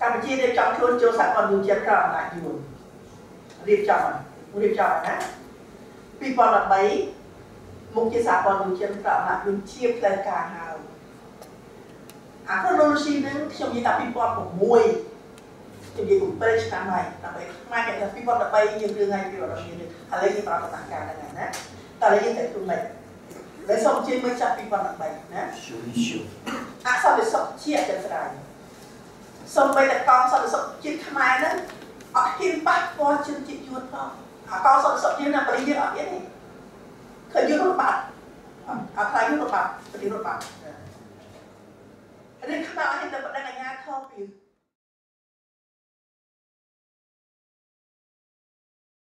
កម្ពុជារៀបចំខ្លួនចូលសហព័ន្ធយុវជនក្រៅអំណាចយួនរៀបចំរៀបចំណា2013មុខជាសហព័ន្ធយុវជនក្រៅអំណាចយួនជាផ្លូវការហើយអា chronology ហ្នឹងខ្ញុំនិយាយថា2006ខ្ញុំនិយាយ7ឆ្នាំហើយដើម្បីខ្មែរគេថា2013យើងរឿងហើយពីរត់យើងឥឡូវយើងប្រើប្រតាការហ្នឹងណាតែឥឡូវយើងតែខ្លួនម៉េច ហើយសូមជឿមើលចាប់2013ណា Solution. អសន្តិសុខជាអចិន្ត្រៃយ៍សូម្បីតែកងសន្តិសុខជាតិខ្មែរហ្នឹងអត់ហ៊ានប៉ះពាល់ជនជាតិយួនផងអាកងសន្តិសុខជាតិណាបរិយាអត់ហ៊ានទេឃើញយួនរបាត់អត់ខ្លាចយួនរបាត់បរិយារបាត់រឿងខ្មែរអត់ហ៊ានទៅបដិញ្ញាធម៌ពី